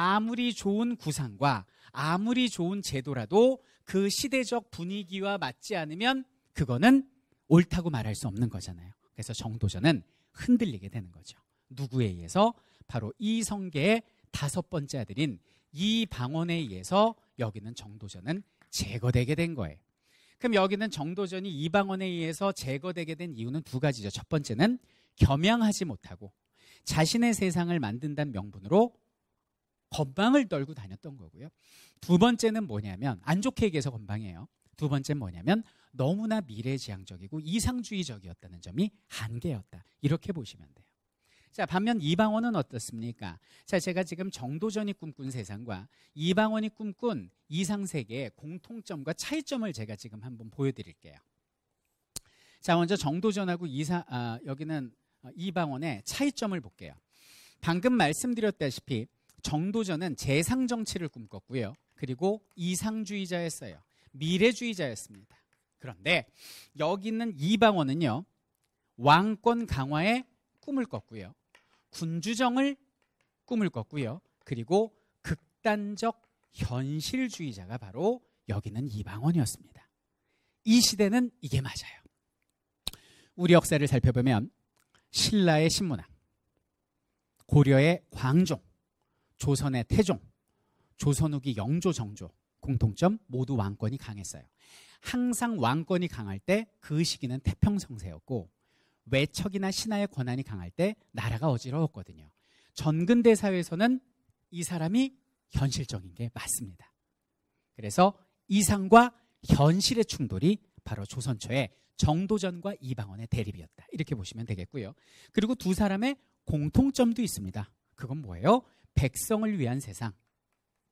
아무리 좋은 구상과 아무리 좋은 제도라도 그 시대적 분위기와 맞지 않으면 그거는 옳다고 말할 수 없는 거잖아요. 그래서 정도전은 흔들리게 되는 거죠. 누구에 의해서 바로 이 성계의 다섯 번째 아들인 이 방언에 의해서 여기는 정도전은 제거되게 된 거예요. 그럼 여기는 정도전이 이 방언에 의해서 제거되게 된 이유는 두 가지죠. 첫 번째는 겸양하지 못하고 자신의 세상을 만든다는 명분으로 건방을 떨고 다녔던 거고요. 두 번째는 뭐냐면 안 좋게 얘기해서 건방이에요. 두 번째는 뭐냐면 너무나 미래지향적이고 이상주의적이었다는 점이 한계였다. 이렇게 보시면 돼요. 자, 반면 이방원은 어떻습니까? 자, 제가 지금 정도전이 꿈꾼 세상과 이방원이 꿈꾼 이상세계의 공통점과 차이점을 제가 지금 한번 보여드릴게요. 자, 먼저 정도전하고 이사, 아, 여기는 이방원의 차이점을 볼게요. 방금 말씀드렸다시피 정도전은 재상 정치를 꿈꿨고요. 그리고 이상주의자였어요. 미래주의자였습니다. 그런데 여기 있는 이방원은요. 왕권 강화의 꿈을 꿨고요. 군주정을 꿈을 꿨고요. 그리고 극단적 현실주의자가 바로 여기는 이방원이었습니다. 이 시대는 이게 맞아요. 우리 역사를 살펴보면 신라의 신문학, 고려의 광종, 조선의 태종, 조선 후기 영조, 정조 공통점 모두 왕권이 강했어요. 항상 왕권이 강할 때 그 시기는 태평성세였고 외척이나 신하의 권한이 강할 때 나라가 어지러웠거든요. 전근대 사회에서는 이 사람이 현실적인 게 맞습니다. 그래서 이상과 현실의 충돌이 바로 조선 초의 정도전과 이방원의 대립이었다. 이렇게 보시면 되겠고요. 그리고 두 사람의 공통점도 있습니다. 그건 뭐예요? 백성을 위한 세상,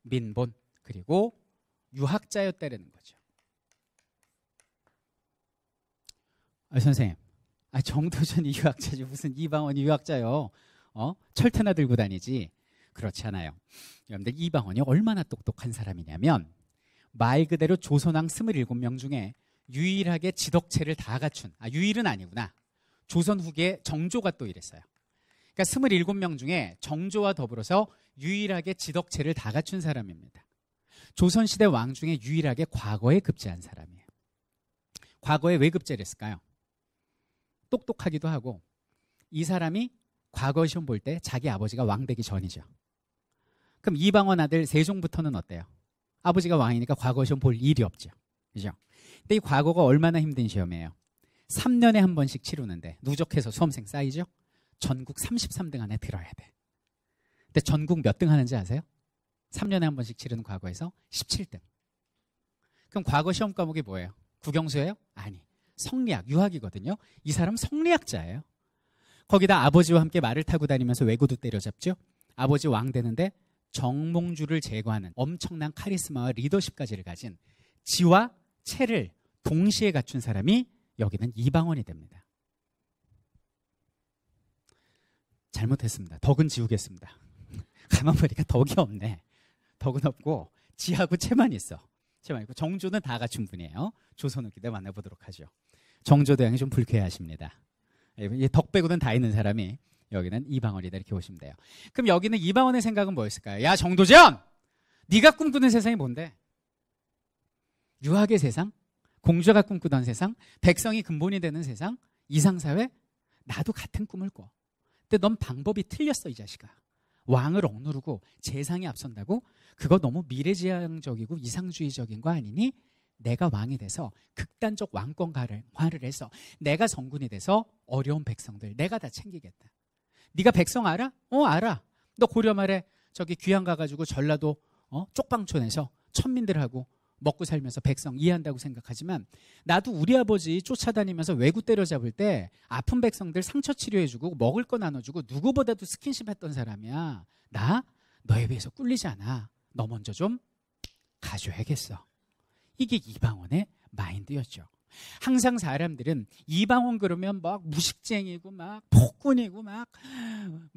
민본, 그리고 유학자였다는 거죠. 아, 선생님, 아, 정도전이 유학자지 무슨 이방원이 유학자요? 어? 철퇴나 들고 다니지. 그렇지 않아요. 여러분들 이방원이 얼마나 똑똑한 사람이냐면 말 그대로 조선왕 27명 중에 유일하게 지덕체를 다 갖춘 아 유일은 아니구나. 조선 후기에 정조가 또 이랬어요. 그러니까 27명 중에 정조와 더불어서 유일하게 지덕체를 다 갖춘 사람입니다. 조선시대 왕 중에 유일하게 과거에 급제한 사람이에요. 과거에 왜 급제를 했을까요? 똑똑하기도 하고 이 사람이 과거 시험 볼 때 자기 아버지가 왕 되기 전이죠. 그럼 이방원 아들 세종부터는 어때요? 아버지가 왕이니까 과거 시험 볼 일이 없죠. 그죠? 근데 이 과거가 얼마나 힘든 시험이에요? 3년에 한 번씩 치르는데 누적해서 수험생 쌓이죠? 전국 33등 안에 들어야 돼. 근데 전국 몇 등 하는지 아세요? 3년에 한 번씩 치르는 과거에서 17등. 그럼 과거 시험 과목이 뭐예요? 국영수예요? 아니. 성리학, 유학이거든요. 이 사람 성리학자예요. 거기다 아버지와 함께 말을 타고 다니면서 외구도 때려잡죠. 아버지 왕 되는데 정몽주를 제거하는 엄청난 카리스마와 리더십까지를 가진 지와 체를 동시에 갖춘 사람이 여기는 이방원이 됩니다. 잘못했습니다. 덕은 지우겠습니다. 가만 보니까 덕이 없네. 덕은 없고 지하고 채만 있어. 채만 있고 정조는 다 갖춘 분이에요. 조선 후기 때 만나보도록 하죠. 정조 대왕이 좀 불쾌하십니다. 예, 덕 빼고는 다 있는 사람이 여기는 이방원이다 이렇게 보시면 돼요. 그럼 여기는 이방원의 생각은 뭐였을까요? 야 정도전, 네가 꿈꾸는 세상이 뭔데? 유학의 세상, 공주가 꿈꾸던 세상, 백성이 근본이 되는 세상, 이상사회, 나도 같은 꿈을 꿔. 근데 넌 방법이 틀렸어 이 자식아. 왕을 억누르고 재상이 앞선다고? 그거 너무 미래지향적이고 이상주의적인 거 아니니? 내가 왕이 돼서 극단적 왕권화를 해서 내가 정군이 돼서 어려운 백성들 내가 다 챙기겠다. 네가 백성 알아? 어 알아. 너 고려 말에 저기 귀양 가가지고 전라도 어? 쪽방촌에서 천민들하고 먹고 살면서 백성 이해한다고 생각하지만 나도 우리 아버지 쫓아다니면서 외구 때려잡을 때 아픈 백성들 상처 치료해주고 먹을 거 나눠주고 누구보다도 스킨십 했던 사람이야. 나 너에 비해서 꿀리지 않아. 너 먼저 좀 가줘야겠어. 이게 이방원의 마인드였죠. 항상 사람들은 이방원 그러면 막 무식쟁이고 막 폭군이고 막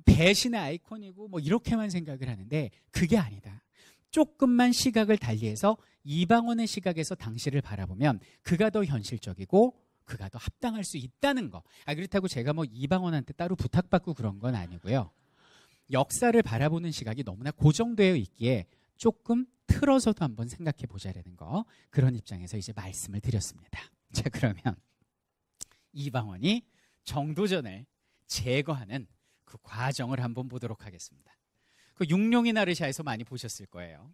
배신의 아이콘이고 뭐 이렇게만 생각을 하는데 그게 아니다. 조금만 시각을 달리해서 이방원의 시각에서 당시를 바라보면 그가 더 현실적이고 그가 더 합당할 수 있다는 거. 아, 그렇다고 제가 뭐 이방원한테 따로 부탁받고 그런 건 아니고요. 역사를 바라보는 시각이 너무나 고정되어 있기에 조금 틀어서도 한번 생각해 보자라는 거. 그런 입장에서 이제 말씀을 드렸습니다. 자, 그러면 이방원이 정도전을 제거하는 그 과정을 한번 보도록 하겠습니다. 그 육룡이 나르샤에서 많이 보셨을 거예요.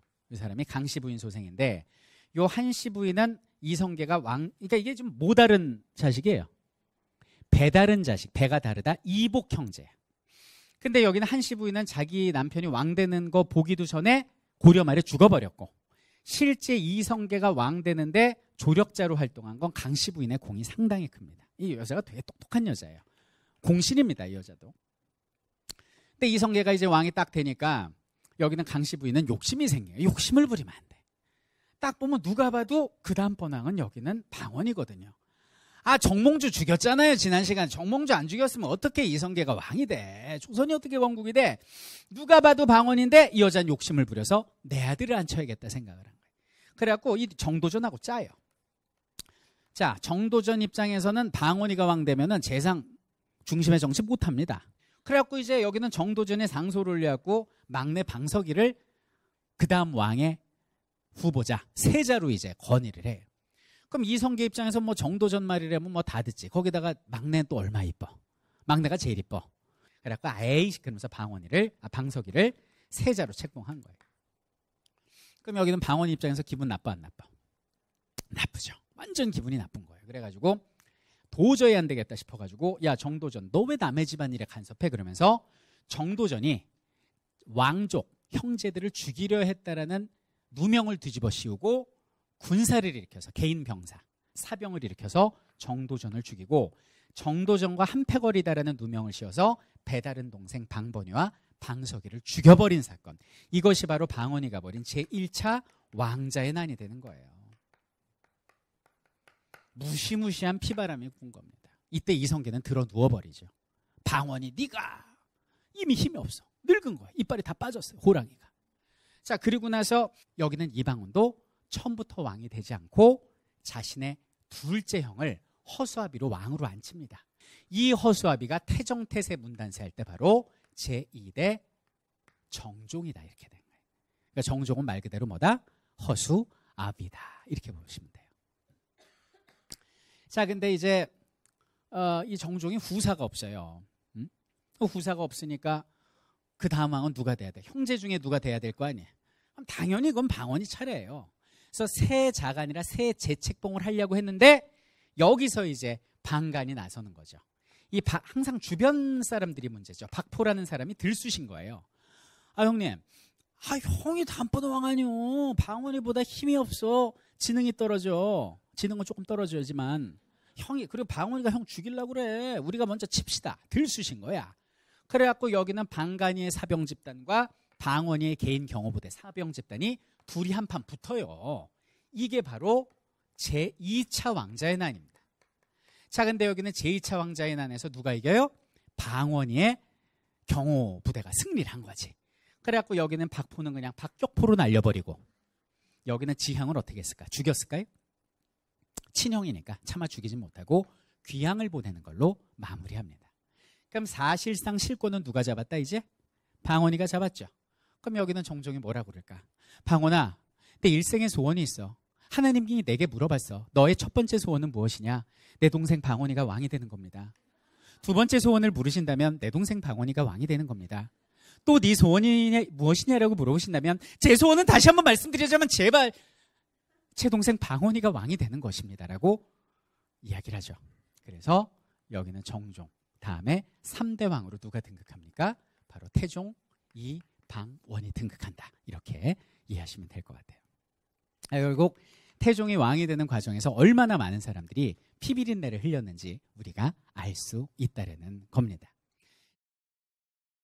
이 사람이 강씨 부인 소생인데 요 한씨 부인은 이성계가 왕 그러니까 이게 좀뭐 다른 자식이에요. 배 다른 자식, 배가 다르다. 이복 형제. 근데 여기는 한씨 부인은 자기 남편이 왕 되는 거 보기도 전에 고려 말에 죽어버렸고 실제 이성계가 왕 되는데 조력자로 활동한 건 강씨 부인의 공이 상당히 큽니다. 이 여자가 되게 똑똑한 여자예요. 공신입니다, 이 여자도. 근데 이성계가 이제 왕이 딱 되니까 여기는 강씨 부인은 욕심이 생겨요. 욕심을 부리면 안 돼. 딱 보면 누가 봐도 그 다음 번왕은 여기는 방언이거든요. 아 정몽주 죽였잖아요 지난 시간 정몽주 안 죽였으면 어떻게 이성계가 왕이 돼 조선이 어떻게 왕국이 돼 누가 봐도 방언인데 이 여자는 욕심을 부려서 내 아들을 앉혀야겠다 생각을 한 거예요 그래갖고 이 정도전하고 짜요 자 정도전 입장에서는 방언이가 왕 되면은 재상 중심의 정치 못합니다 그래갖고 이제 여기는 정도전에 상소를 올려갖고 막내 방석이를 그 다음 왕의 후보자 세자로 이제 건의를 해요 그럼 이성계 입장에서 뭐 정도전 말이라면 뭐 다 듣지. 거기다가 막내는 또 얼마 이뻐. 막내가 제일 이뻐. 그래갖고 에이 그러면서 방언이를 아, 방석이를 세자로 책봉한 거예요. 그럼 여기는 방언 입장에서 기분 나빠 안 나빠? 나쁘죠. 완전 기분이 나쁜 거예요. 그래가지고 도저히 안 되겠다 싶어가지고 야 정도전 너 왜 남의 집안일에 간섭해? 그러면서 정도전이 왕족 형제들을 죽이려 했다라는 누명을 뒤집어 씌우고 군사를 일으켜서 개인 병사 사병을 일으켜서 정도전을 죽이고 정도전과 한패거리다라는 누명을 씌워서 배다른 동생 방번이와 방석이를 죽여버린 사건. 이것이 바로 방언이가 벌인 제1차 왕자의 난이 되는 거예요 무시무시한 피바람이 군 겁니다 이때 이성계는 들어 누워버리죠 방언이 네가 이미 힘이 없어 늙은 거야 이빨이 다 빠졌어요 호랑이가 자 그리고 나서 여기는 이방원도 처음부터 왕이 되지 않고 자신의 둘째 형을 허수아비로 왕으로 앉힙니다. 이 허수아비가 태정태세 문단세 할 때 바로 제2대 정종이다 이렇게 된 거예요. 그러니까 정종은 말 그대로 뭐다? 허수아비다 이렇게 보시면. 자, 근데 이제 어, 이 정종이 후사가 없어요. 음? 후사가 없으니까 그 다음 왕은 누가 돼야 돼? 형제 중에 누가 돼야 될 거 아니에요? 그럼 당연히 그건 방언이 차례예요. 그래서 새 자간이라 새 재책봉을 하려고 했는데 여기서 이제 방간이 나서는 거죠. 이 바, 항상 주변 사람들이 문제죠. 박포라는 사람이 들쑤신 거예요. 아 형님, 아 형이 단번에 왕 아니요. 방언이보다 힘이 없어. 지능이 떨어져. 지능은 조금 떨어져야지만 형이 그리고 방언이가 형 죽이려고 그래. 우리가 먼저 칩시다. 들쑤신 거야. 그래갖고 여기는 방간이의 사병 집단과 방언이의 개인 경호부대 사병 집단이 둘이 한판 붙어요. 이게 바로 제2차 왕자의 난입니다. 자, 근데 여기는 제2차 왕자의 난에서 누가 이겨요? 방원이의 경호 부대가 승리를 한 거지. 그래갖고 여기는 박포는 그냥 박격포로 날려버리고 여기는 지향을 어떻게 했을까? 죽였을까요? 친형이니까 차마 죽이지 못하고 귀향을 보내는 걸로 마무리합니다. 그럼 사실상 실권은 누가 잡았다 이제? 방원이가 잡았죠. 그럼 여기는 종종이 뭐라 그럴까? 방원아, 내 일생의 소원이 있어. 하나님이 내게 물어봤어. 너의 첫 번째 소원은 무엇이냐? 내 동생 방원이가 왕이 되는 겁니다. 두 번째 소원을 물으신다면 내 동생 방원이가 왕이 되는 겁니다. 또 네 소원이 무엇이냐라고 물어보신다면 제 소원은 다시 한번 말씀드리자면 제발 제 동생 방원이가 왕이 되는 것입니다라고 이야기를 하죠. 그래서 여기는 정종 다음에 3대 왕으로 누가 등극합니까? 바로 태종 이방원이 등극한다. 이렇게 이해하시면 될 것 같아요. 아, 결국 태종이 왕이 되는 과정에서 얼마나 많은 사람들이 피비린내를 흘렸는지 우리가 알 수 있다는 겁니다.